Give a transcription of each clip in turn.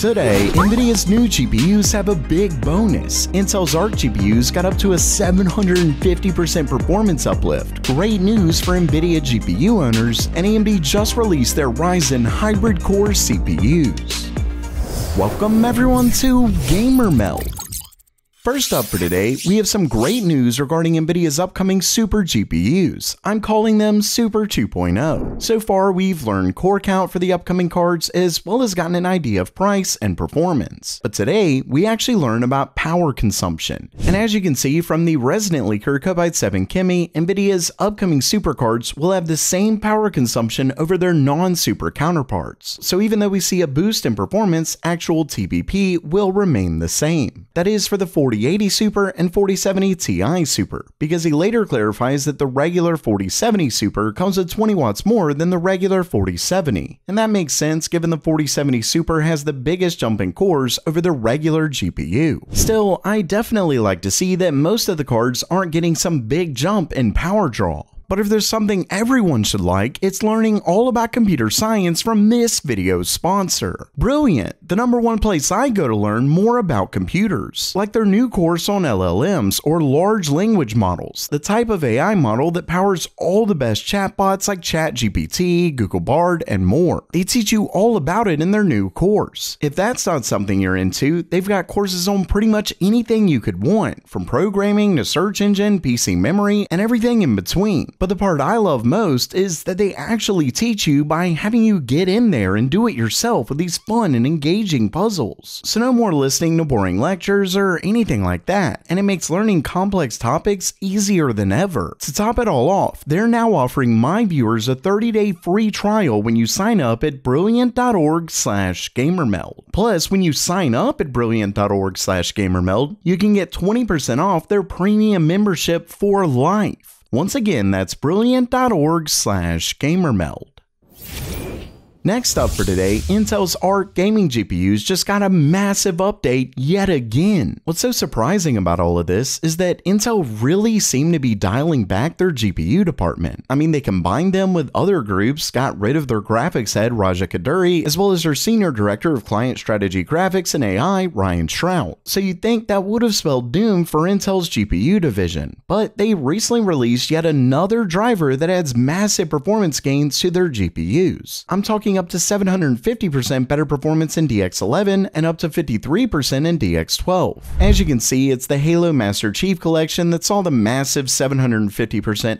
Today, NVIDIA's new GPUs have a big bonus. Intel's Arc GPUs got up to a 750% performance uplift. Great news for NVIDIA GPU owners, and AMD just released their Ryzen Hybrid Core CPUs. Welcome everyone to Gamer Meld. First up for today, we have some great news regarding NVIDIA's upcoming Super GPUs. I'm calling them Super 2.0. So far, we've learned core count for the upcoming cards as well as gotten an idea of price and performance. But today, we actually learn about power consumption. And as you can see from the Resident Leaker Kopite 7 Kimi, NVIDIA's upcoming super cards will have the same power consumption over their non-super counterparts. So even though we see a boost in performance, actual TDP will remain the same. That is for the 40 4080 Super and 4070 Ti Super, because he later clarifies that the regular 4070 Super comes at 20 watts more than the regular 4070. And that makes sense given the 4070 Super has the biggest jump in cores over the regular GPU. Still, I definitely like to see that most of the cards aren't getting some big jump in power draw. But if there's something everyone should like, it's learning all about computer science from this video's sponsor. Brilliant, the number one place I go to learn more about computers, like their new course on LLMs or large language models, the type of AI model that powers all the best chatbots like ChatGPT, Google Bard, and more. They teach you all about it in their new course. If that's not something you're into, they've got courses on pretty much anything you could want, from programming to search engine, PC memory, and everything in between. But the part I love most is that they actually teach you by having you get in there and do it yourself with these fun and engaging puzzles. So no more listening to boring lectures or anything like that, and it makes learning complex topics easier than ever. To top it all off, they're now offering my viewers a 30-day free trial when you sign up at brilliant.org slash gamermeld. Plus, when you sign up at brilliant.org slash gamermeld, you can get 20% off their premium membership for life. Once again, that's brilliant.org slash gamermeld. Next up for today, Intel's Arc gaming GPUs just got a massive update yet again. What's so surprising about all of this is that Intel really seemed to be dialing back their GPU department. I mean, they combined them with other groups, got rid of their graphics head, Raja Koduri, as well as their senior director of client strategy graphics and AI, Ryan Shrout. So you'd think that would have spelled doom for Intel's GPU division. But they recently released yet another driver that adds massive performance gains to their GPUs. I'm talking up to 750% better performance in DX11 and up to 53% in DX12. As you can see, it's the Halo Master Chief Collection that saw the massive 750%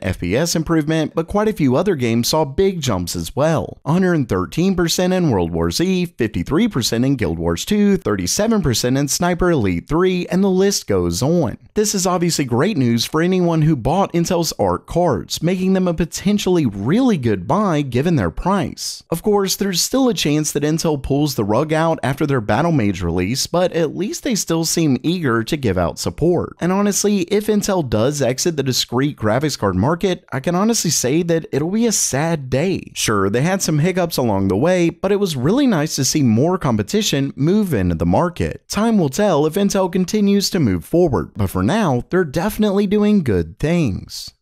FPS improvement, but quite a few other games saw big jumps as well. 113% in World War Z, 53% in Guild Wars 2, 37% in Sniper Elite 3, and the list goes on. This is obviously great news for anyone who bought Intel's ARC cards, making them a potentially really good buy given their price. Of course, course, there's still a chance that Intel pulls the rug out after their Battle Battlemage release, but at least they still seem eager to give out support. And honestly, if Intel does exit the discrete graphics card market, I can honestly say that it'll be a sad day. Sure, they had some hiccups along the way, but it was really nice to see more competition move into the market. Time will tell if Intel continues to move forward, but for now, they're definitely doing good things.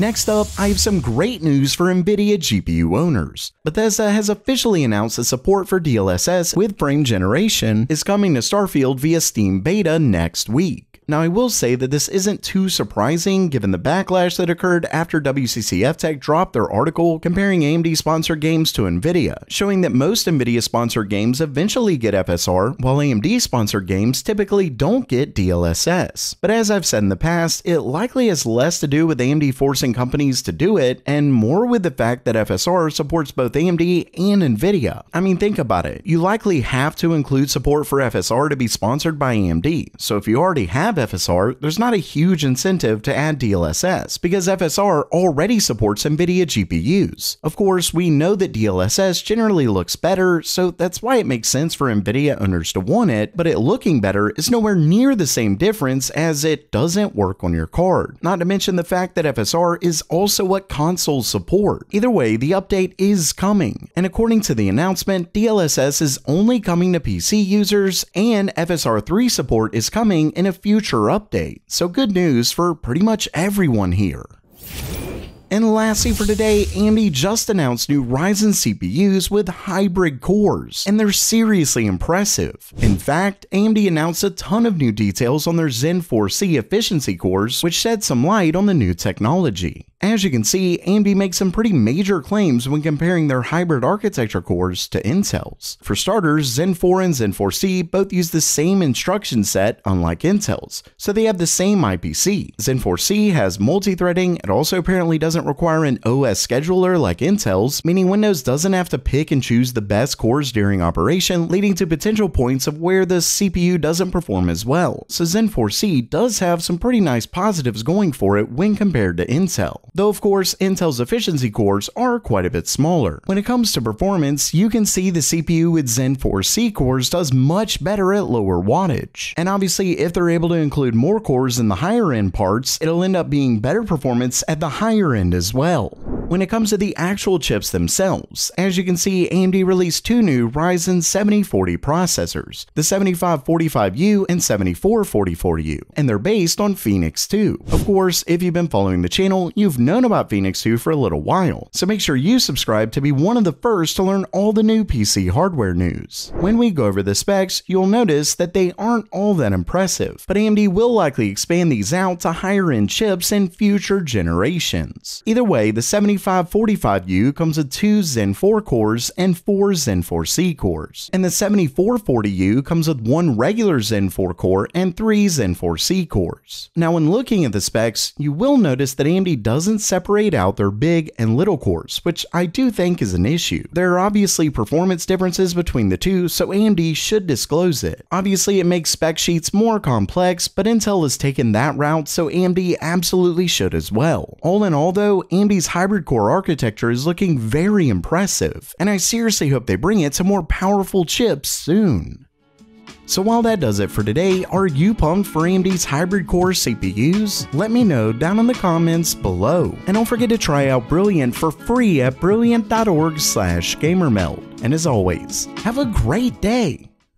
Next up, I have some great news for NVIDIA GPU owners. Bethesda has officially announced that support for DLSS with frame generation is coming to Starfield via Steam Beta next week. Now, I will say that this isn't too surprising given the backlash that occurred after WCCF Tech dropped their article comparing AMD sponsored games to Nvidia, showing that most Nvidia sponsored games eventually get FSR, while AMD sponsored games typically don't get DLSS. But as I've said in the past, it likely has less to do with AMD forcing companies to do it and more with the fact that FSR supports both AMD and Nvidia. I mean, think about it. You likely have to include support for FSR to be sponsored by AMD, so if you already have FSR, there's not a huge incentive to add DLSS because FSR already supports NVIDIA GPUs. Of course, we know that DLSS generally looks better, so that's why it makes sense for NVIDIA owners to want it, but it looking better is nowhere near the same difference as it doesn't work on your card. Not to mention the fact that FSR is also what consoles support. Either way, the update is coming, and according to the announcement, DLSS is only coming to PC users and FSR 3 support is coming in a future update, so good news for pretty much everyone here. And lastly for today, AMD just announced new Ryzen CPUs with hybrid cores, and they're seriously impressive. In fact, AMD announced a ton of new details on their Zen 4C efficiency cores, which shed some light on the new technology. As you can see, AMD makes some pretty major claims when comparing their hybrid architecture cores to Intel's. For starters, Zen 4 and Zen 4C both use the same instruction set, unlike Intel's, so they have the same IPC. Zen 4C has multi-threading, it also apparently doesn't require an OS scheduler like Intel's, meaning Windows doesn't have to pick and choose the best cores during operation, leading to potential points of where the CPU doesn't perform as well. So Zen 4C does have some pretty nice positives going for it when compared to Intel though of course Intel's efficiency cores are quite a bit smaller. When it comes to performance, you can see the CPU with Zen 4C cores does much better at lower wattage. And obviously if they're able to include more cores in the higher end parts, it'll end up being better performance at the higher end as well. When it comes to the actual chips themselves, as you can see AMD released two new Ryzen 7040 processors, the 7545U and 7444U, and they're based on Phoenix 2. Of course, if you've been following the channel, you've known about Phoenix 2 for a little while, so make sure you subscribe to be one of the first to learn all the new PC hardware news. When we go over the specs, you'll notice that they aren't all that impressive, but AMD will likely expand these out to higher end chips in future generations. Either way, the 7545U comes with two Zen 4 cores and four Zen 4C cores, and the 7440U comes with one regular Zen 4 core and three Zen 4C cores. Now when looking at the specs, you will notice that AMD doesn't separate out their big and little cores, which I do think is an issue. There are obviously performance differences between the two, so AMD should disclose it. Obviously, it makes spec sheets more complex, but Intel has taken that route, so AMD absolutely should as well. All in all, though, AMD's hybrid core architecture is looking very impressive, and I seriously hope they bring it to more powerful chips soon. So while that does it for today, are you pumped for AMD's hybrid core CPUs? Let me know down in the comments below. And don't forget to try out Brilliant for free at brilliant.org slash gamermeld. And as always, have a great day.